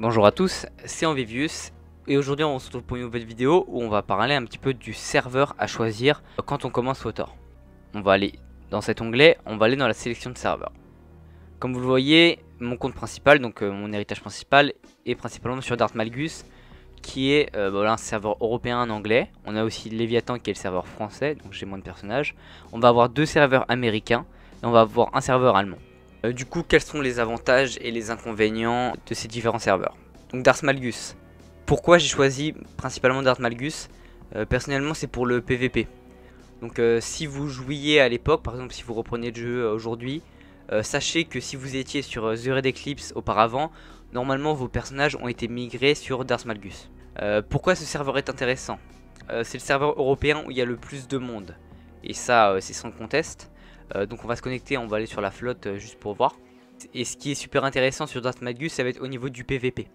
Bonjour à tous, c'est Envivius et aujourd'hui on se retrouve pour une nouvelle vidéo où on va parler un petit peu du serveur à choisir quand on commence Water. On va aller dans cet onglet, on va aller dans la sélection de serveurs. Comme vous le voyez, mon compte principal, donc euh, mon héritage principal, est principalement sur Darth Malgus qui est euh, voilà, un serveur européen en anglais. On a aussi Leviathan qui est le serveur français, donc j'ai moins de personnages. On va avoir deux serveurs américains et on va avoir un serveur allemand. Euh, du coup, quels sont les avantages et les inconvénients de ces différents serveurs Donc Darth Malgus. Pourquoi j'ai choisi principalement Darth Malgus euh, Personnellement, c'est pour le PVP. Donc si vous jouiez à l'époque, par exemple si vous reprenez le jeu aujourd'hui, sachez que si vous étiez sur The Red Eclipse auparavant, normalement vos personnages ont été migrés sur Darth Malgus. Euh, pourquoi ce serveur est intéressant euh, C'est le serveur européen où il y a le plus de monde. Et ça, euh, c'est sans conteste. Donc on va se connecter, on va aller sur la flotte juste pour voir. Et ce qui est super intéressant sur Darth Magus, ça va être au niveau du PVP.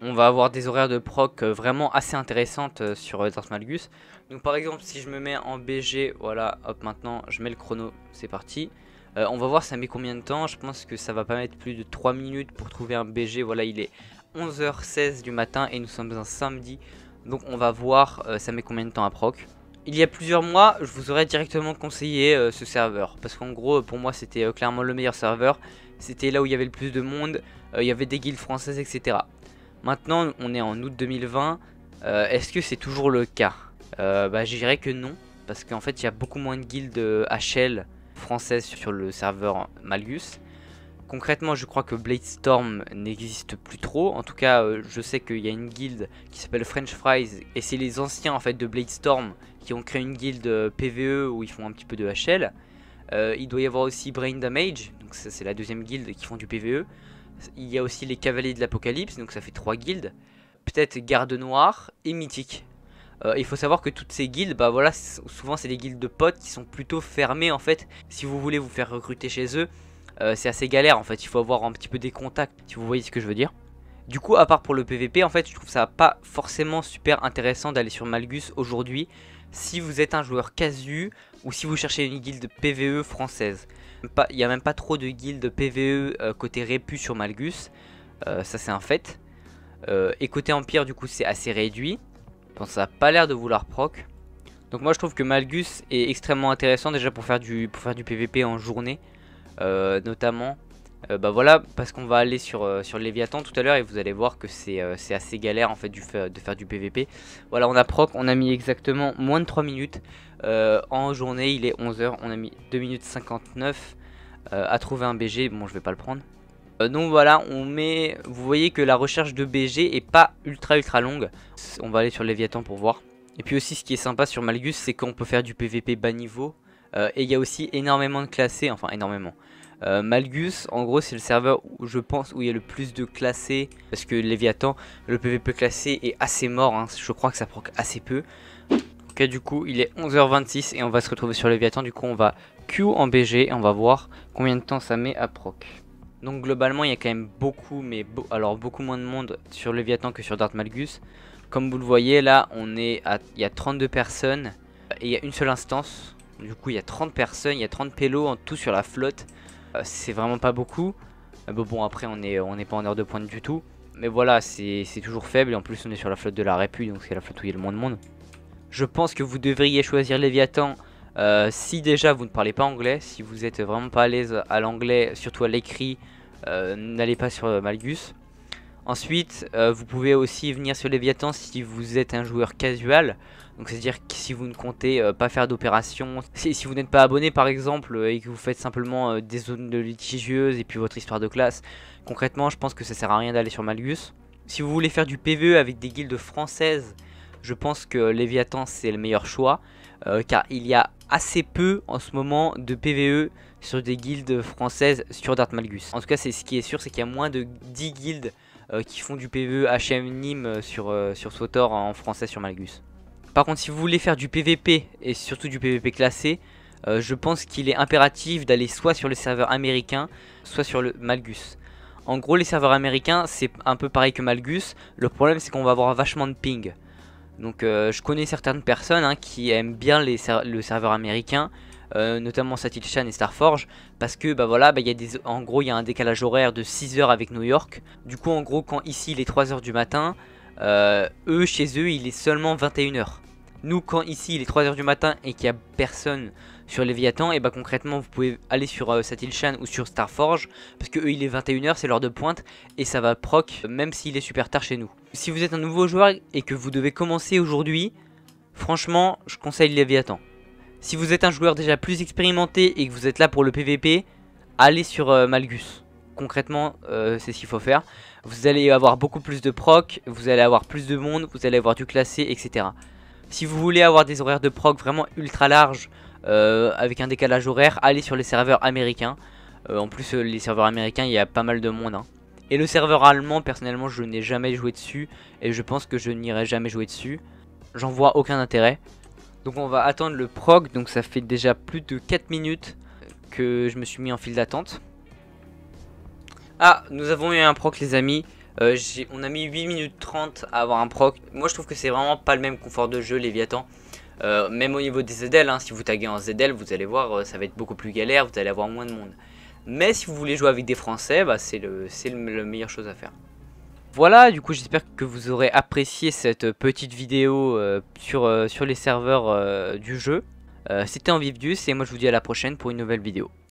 On va avoir des horaires de proc vraiment assez intéressantes sur Darth Malgus. Donc par exemple, si je me mets en BG, voilà, hop, maintenant, je mets le chrono, c'est parti. on va voir ça met combien de temps, je pense que ça va pas mettre plus de 3 minutes pour trouver un BG, voilà il est 11h16 du matin et nous sommes un samedi. Donc on va voir euh, ça met combien de temps à proc. Il y a plusieurs mois, je vous aurais directement conseillé euh, ce serveur. Parce qu'en gros, pour moi, c'était euh, clairement le meilleur serveur. C'était là où il y avait le plus de monde. il y avait des guildes françaises, etc. Maintenant, on est en août 2020. Est-ce que c'est toujours le cas? Bah, Je dirais que non. Parce qu'en fait, il y a beaucoup moins de guildes HL françaises sur le serveur Malgus. Concrètement, je crois que Bladestorm n'existe plus trop. En tout cas, euh, je sais qu'il y a une guilde qui s'appelle French Fries. Et c'est les anciens en fait de Bladestorm qui ont créé une guilde euh, PVE où ils font un petit peu de HL. Euh, il doit y avoir aussi Brain Damage. Donc ça c'est la deuxième guilde qui font du PVE. Il y a aussi les Cavaliers de l'Apocalypse. Donc ça fait trois guildes. Peut-être Garde Noire et Mythique. il faut savoir que toutes ces guildes, bah voilà, souvent c'est des guildes de potes qui sont plutôt fermées en fait. Si vous voulez vous faire recruter chez eux, euh, c'est assez galère en fait, il faut avoir un petit peu des contacts, si vous voyez ce que je veux dire. Du coup, à part pour le PVP, en fait, je trouve ça pas forcément super intéressant d'aller sur Malgus aujourd'hui si vous êtes un joueur casu ou si vous cherchez une guilde PVE française. Il n'y a même pas trop de guildes PVE euh, côté Répu sur Malgus, euh, ça c'est un fait. et côté Empire, du coup, c'est assez réduit. Bon, ça n'a pas l'air de vouloir proc. Donc moi je trouve que Malgus est extrêmement intéressant déjà pour faire du, PVP en journée. Euh, notamment. Euh, bah voilà, parce qu'on va aller sur, euh, sur Léviathan tout à l'heure et vous allez voir que c'est assez galère en fait du, de faire du PVP. Voilà, on a proc, on a mis exactement moins de 3 minutes. en journée, il est 11h, on a mis 2 minutes 59 à trouver un BG. Bon, je vais pas le prendre. donc voilà, on met. Vous voyez que la recherche de BG est pas ultra ultra longue. On va aller sur Léviathan pour voir. Et puis aussi, ce qui est sympa sur Malgus, c'est qu'on peut faire du PVP bas niveau. Euh, et il y a aussi énormément de classés, enfin énormément. Euh, Malgus, en gros, c'est le serveur où je pense où il y a le plus de classés. Parce que Léviathan, le PVP classé est assez mort. Hein. je crois que ça proc assez peu. Ok, du coup, il est 11h26 et on va se retrouver sur Léviathan. Du coup, on va Q en BG et on va voir combien de temps ça met à proc. Donc, globalement, il y a quand même beaucoup, mais alors beaucoup moins de monde sur Léviathan que sur Darth Malgus. Comme vous le voyez, là, on est à, il y a 32 personnes et il y a une seule instance. Du coup, il y a 30 personnes, il y a 30 pélos en tout sur la flotte. Euh, c'est vraiment pas beaucoup. Euh, bon, après, on n'est on est pas en heure de pointe du tout. Mais voilà, c'est toujours faible. Et en plus, on est sur la flotte de la Répu, donc c'est la flotte où il y a le moins de monde. Je pense que vous devriez choisir Léviathan euh, si déjà vous ne parlez pas anglais. Si vous êtes vraiment pas à l'aise à l'anglais, surtout à l'écrit, n'allez pas sur Malgus. Ensuite, vous pouvez aussi venir sur Léviathan si vous êtes un joueur casual. Donc c'est-à-dire que si vous ne comptez euh, pas faire d'opération, si, vous n'êtes pas abonné par exemple euh, et que vous faites simplement euh, des zones de litigieuses et puis votre histoire de classe, concrètement je pense que ça sert à rien d'aller sur Malgus. Si vous voulez faire du PvE avec des guildes françaises, je pense que Léviathan c'est le meilleur choix. car il y a assez peu en ce moment de PvE sur des guildes françaises sur Darth Malgus. En tout cas c'est ce qui est sûr c'est qu'il y a moins de 10 guildes qui font du PvE HM Nîmes sur, sur SWTOR en français sur Malgus. Par contre, si vous voulez faire du PVP et surtout du PVP classé, euh, je pense qu'il est impératif d'aller soit sur le serveur américain, soit sur le Malgus. En gros, les serveurs américains, c'est un peu pareil que Malgus. Le problème, c'est qu'on va avoir vachement de ping. Donc, euh, je connais certaines personnes hein, qui aiment bien le serveur américain. Euh, notamment Satilshan et Starforge, parce que bah voilà, bah, y a en gros il y a un décalage horaire de 6 heures avec New York. Du coup en gros quand ici il est 3 heures du matin, euh, eux chez eux il est seulement 21h. Nous quand ici il est 3 heures du matin et qu'il n'y a personne sur Léviathan, et bah concrètement vous pouvez aller sur euh, ou sur Starforge, parce que eux il est 21h, c'est l'heure de pointe, et ça va proc même s'il est super tard chez nous. Si vous êtes un nouveau joueur et que vous devez commencer aujourd'hui, franchement je conseille Léviathan. Si vous êtes un joueur déjà plus expérimenté et que vous êtes là pour le PVP, allez sur euh, Malgus. Concrètement, euh, c'est ce qu'il faut faire. Vous allez avoir beaucoup plus de proc, vous allez avoir plus de monde, vous allez avoir du classé, etc. Si vous voulez avoir des horaires de proc vraiment ultra larges, euh, avec un décalage horaire, allez sur les serveurs américains. en plus, les serveurs américains, il y a pas mal de monde. Hein. Et le serveur allemand, personnellement, je n'ai jamais joué dessus. Et je pense que je n'irai jamais jouer dessus. J'en vois aucun intérêt. Donc on va attendre le prog, donc ça fait déjà plus de 4 minutes que je me suis mis en file d'attente. Ah, nous avons eu un proc les amis. Euh, on a mis 8 minutes 30 à avoir un proc. Moi je trouve que c'est vraiment pas le même confort de jeu Léviathan. Euh, même au niveau des ZL, hein, si vous taguez en ZL, vous allez voir, euh, ça va être beaucoup plus galère, vous allez avoir moins de monde. Mais si vous voulez jouer avec des Français, bah, c'est la meilleure chose à faire. Voilà, du coup j'espère que vous aurez apprécié cette petite vidéo euh, sur, euh, sur les serveurs euh, du jeu. C'était en Vivdus et moi je vous dis à la prochaine pour une nouvelle vidéo.